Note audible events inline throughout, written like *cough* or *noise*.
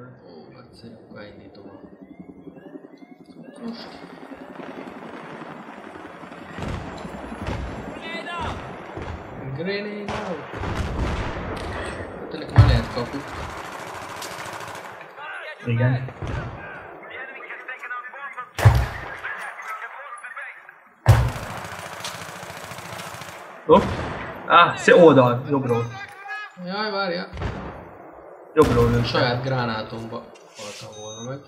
Ó, egyszerű, beindítom a... Most. Grenade out! Tényleg már lehet kapu. Igen. Hopp. Ah, szé oldal, jobbról. Jaj, várja. Jobbról A lőtt. saját gránátomba haltam volna meg.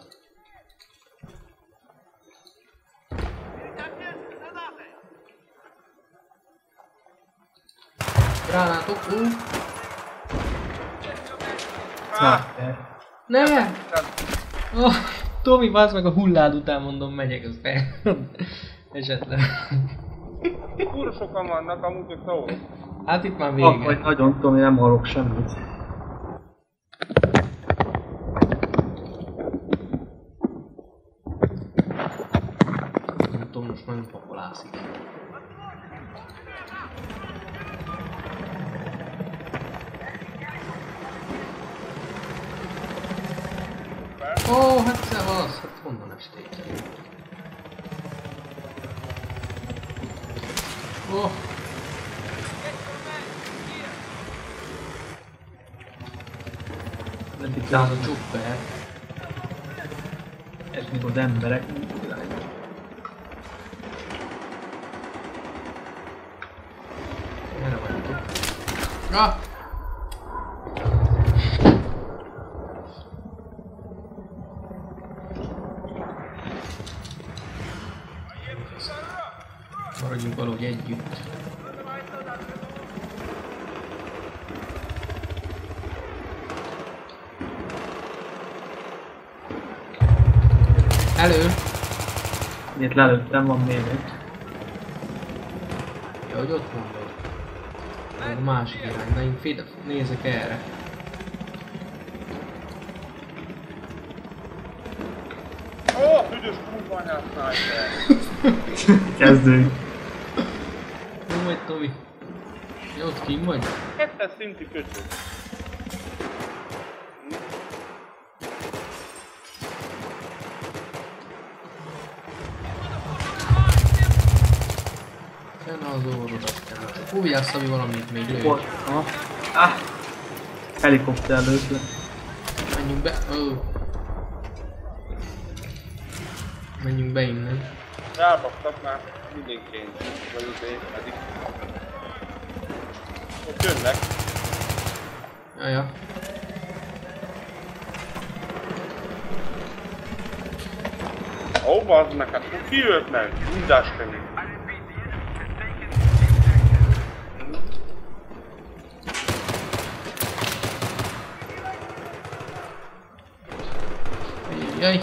Gránátok, ú! Na, te. Ne! Oh, Tomi, bazd meg a hullád után mondom, megyek, az fel. Esetleg. Kurva sokan vannak, amúgy szó. Hát itt már Ah, vége. vagy nagyon én nem hallok semmit. Nem tudom, most pakolászik. Ó, oh, hát szevasz, hát honnan esték? Ó, oh, Nem itt ez a csupper. ez még az emberek. Ah! Maradjunk valahogy együtt. Elő! Itt lelőttem, van még egy. Ja, hogy ott mondod. Meg a másik irány, de én fide, nézek erre. *laughs* Kezdődik. Jó vagy, Tomi? Jó, ott kim vagy? Kettes szintű köcsög. Fenn az orrod, aztán csak hújjál Szabi valamit még lőj. Hol? Aha. Ah! Helikopter lőtt le. Menjünk be. Ó. Menjünk be innen. Rábasztak már mindenként. Vagy izé, eddig. Ott jönnek. Jaja. Ó, bazd meg, hát ki jött meg? Mindás kemény. Jaj.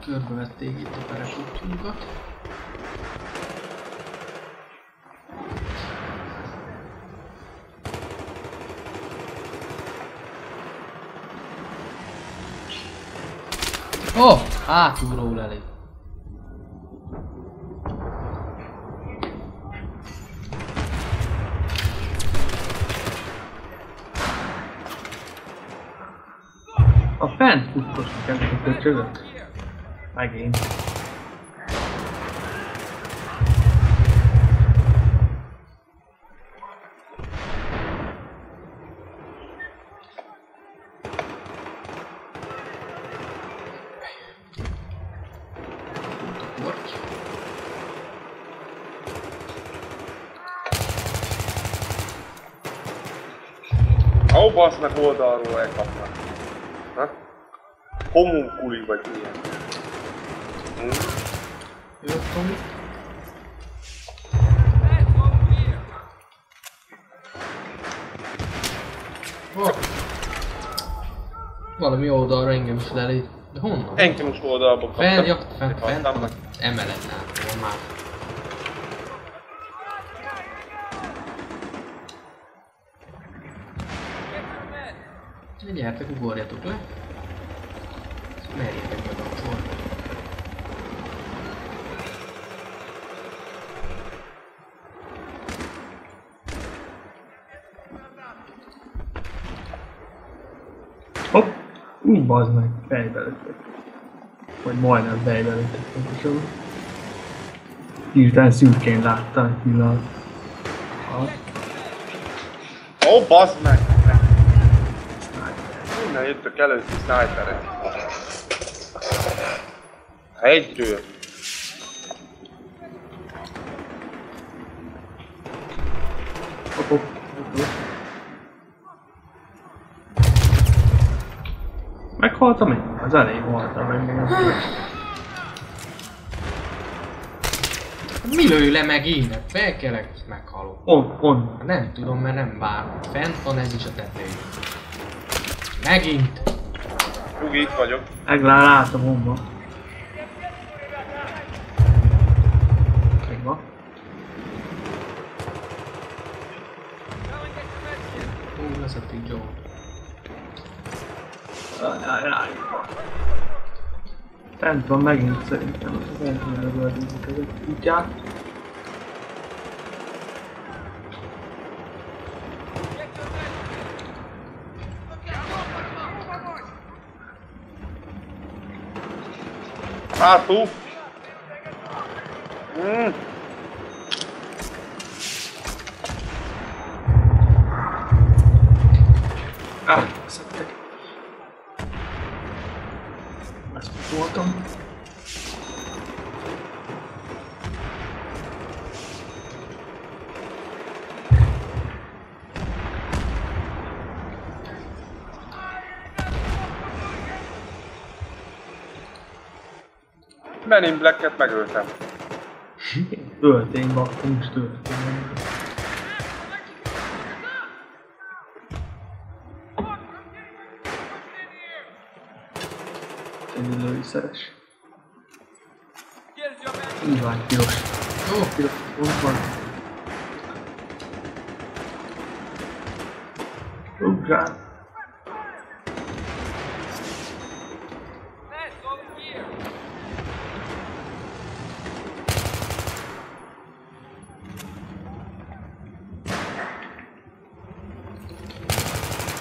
Körbevették itt a perekútjunkat. Ó, hátulról elég. A fent pusztosnak ezek a köcsögök. Megint. Ó, bazd meg oldalról elkapnak. Ha? Homunkuli vagy ilyen. Hm? Jött Tomi. Oh. Valami oldalra engem is lelé. De honnan? Engem is oldalba kaptak. Fent, fent, fent, van emeletnál, van már. De gyertek, ugorjatok le. Merjétek bekapcsolni. Hopp! Ú, bazd meg, fejbe lőttek. Vagy majdnem fejbe lőttek pontosabban. Hirtelen szürkén láttam egy pillanat. Ó, oh, bazd meg! Innen jöttök előtt a sniperek. Egyről. hopp, hopp, hopp, hopp. Meghaltam én? Az elején haltam meg még. Mi lő le megint? Felkelek, meghalok. On, on. Nem tudom, mert nem várom. Fent van ez is a tetején. Megint! Ugi, itt vagyok. Meg lá- látom honba. Megvan. Ú. Aj, aj, aj. Fent van megint szerintem. Fent van lövöldözik ezek kutyák. Hátul. Mm. Ah, Men in Black-et megöltem. Töltény, baktunk is töltény. Egy lőszeres. Nyilván piros. Ó, Piros pont van. Ugrál.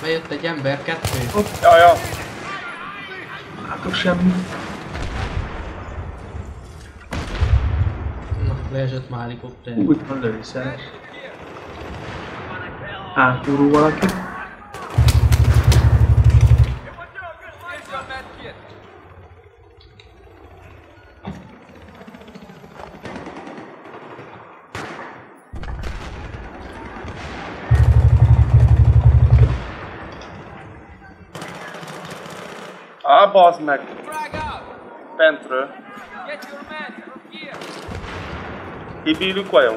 Bejött egy ember, kettő. Hopp, Ja, ja. látok semmi. Na, leesett már helikopter. Úgy van lőszeres. Hátulról valaki. Bosmac. Pentru. Ibiliu cu eu.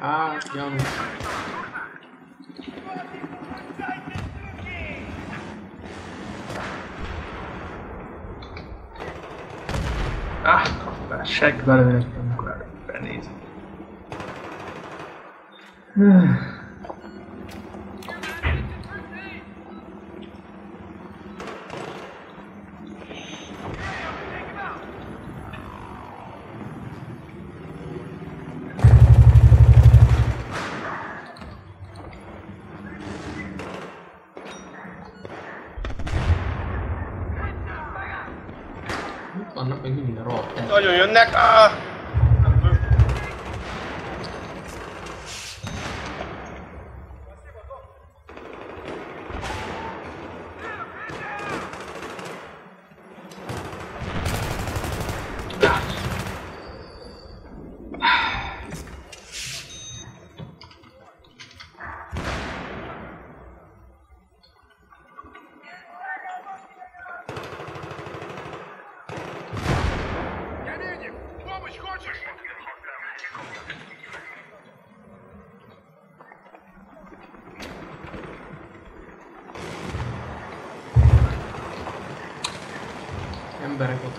Ah, eu. Ah, check, dar vedeți pe nu cu Pernezi. Még mindig a rohadt tető. Nagyon jönnek.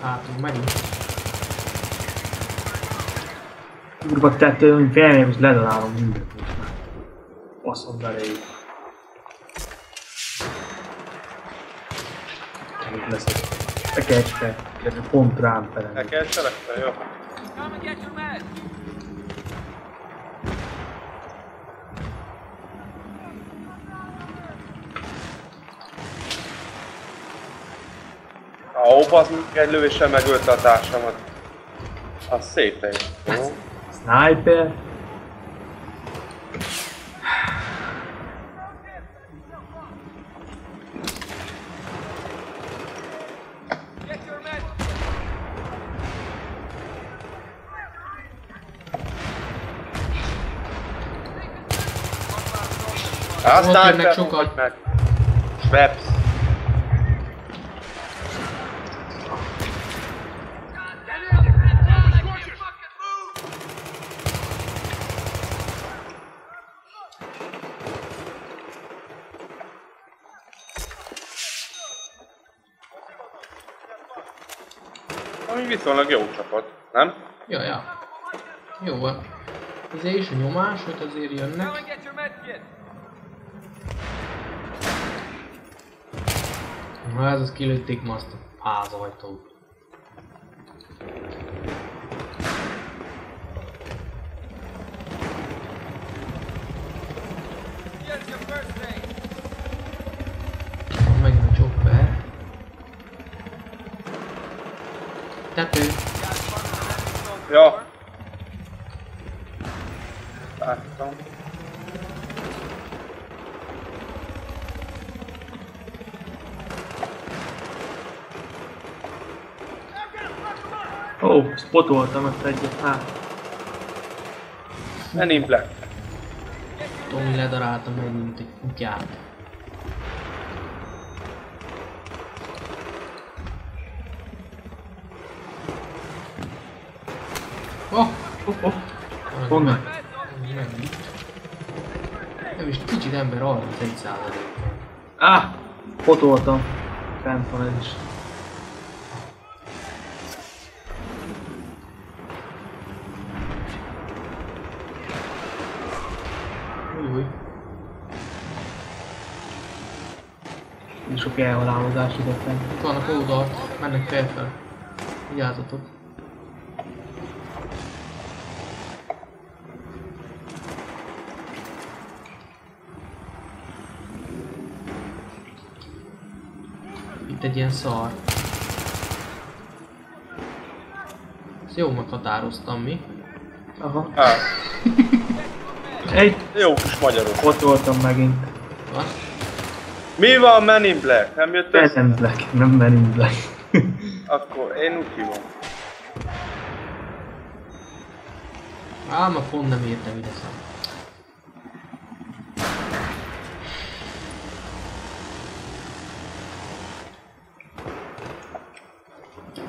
Hátul, megint. Kurva tető, hogy felmegyek és ledalálom mindent most már. Baszom beléjük. Itt leszek. Te kecske, illetve pont rám felem. Nekem selekte, jó. Come and get your men! Meg, egy lövéssel megölte a társamat. Az szép. Jó? Sniper. Get your med. Azt Ott jönnek sniper, sokan. vagy meg. Schweppes. Ami viszonylag jó csapat, nem? Ja, ja. Jó van. Ezért is a nyomás, hogy azért jönnek. Na ez az kilőtték ma azt a házajtót. Here's your first aid. Van megint a chopper. Tető. Ja. Láttam. Ó, oh, spotoltam ezt egyet, hát. Men in Black. Tomi ledarálta megint egy kutyát. Oh! Oh, oh. Honnan? valami megüt. Nem is kicsit ember 31 százalék. Ah! Fotoltam. Fent van ez is. Új, sok elhalálozás ide fent. Itt vannak oldalt, mennek felfel. Vigyázzatok. Ilyen szar. Ezt jó meghatároztam mi. Aha. Hát, Egy jó kis magyarok. fotoltam megint. Van? Mi van Men in Black? Nem jött Men össze? in Black, nem Men in Black. Akkor én úgy hívom. Ám a pont nem értem ide szám.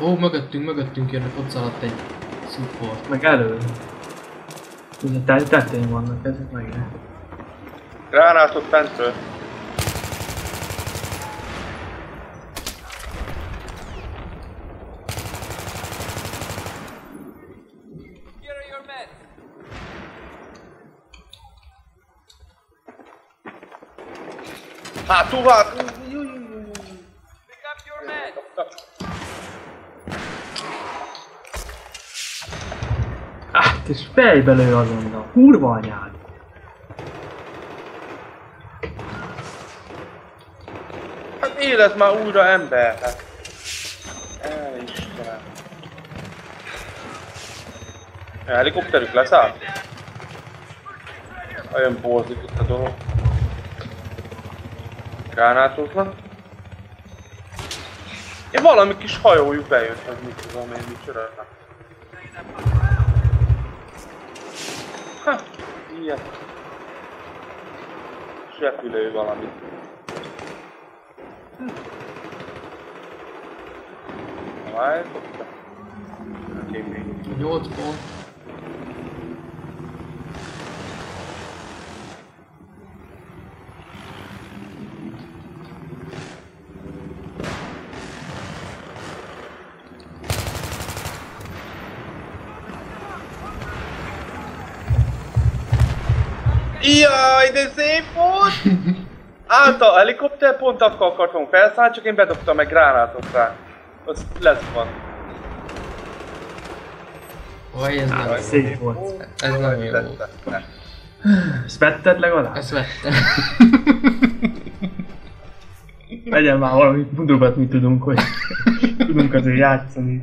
Ó, mögöttünk, mögöttünk jönnek, ott szaladt egy support. Meg elő. Ugye te- tetején vannak ezek meg. Gránátot fentről. Hátul, hátul. És fejbe lő azonnal. Kurva anyád. Hát élet már újra ember. Hát. El Istenem. A helikopterük leszállt? Olyan borzik itt a dolog. Gránátoznak. Én valami kis hajójuk bejött, hogy mit tudom én, mit csinálnak. Ha, ilyen. És repülő valami. Várj, Oké, még. 8 pont. Volt! *laughs* Állt a helikopter, pont akkor akartam felszállni, csak én bedobtam egy gránátot rá. Az lesz van. Vaj, ez nem jó. Szép volt. Ez nem jó volt. Ezt vetted legalább? Ezt vettem. *laughs* Legyen már valami mit tudunk, hogy Tudunk azért játszani.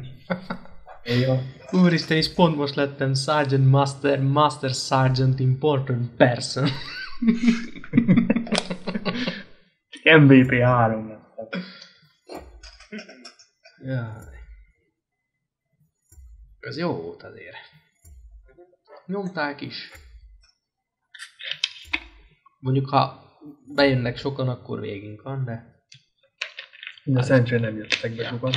Jó. Úristen, és pont most lettem Sergeant Master, Master Sergeant Important Person. *laughs* MVP 3 lettem. Jaj. Ez jó volt azért. Nyomták is. Mondjuk ha bejönnek sokan, akkor végünk van, de De szerencsére nem jöttek be sokan.